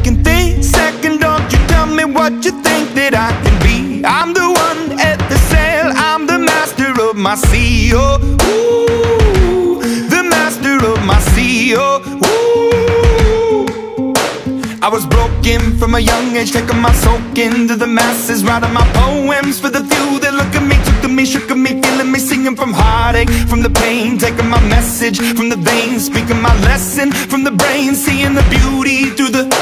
second thing. Second, don't you tell me what you think that I can be. I'm the one at the sail, I'm the master of my sea. Oh, ooh, the master of my sea. Oh, ooh. I was broken from a young age, taking my soak into the masses, writing my poems for the few that look at me, took to me, shook at me, feeling me, singing from heartache, from the pain, taking my message from the veins, speaking my lesson from the brain, seeing the beauty through the.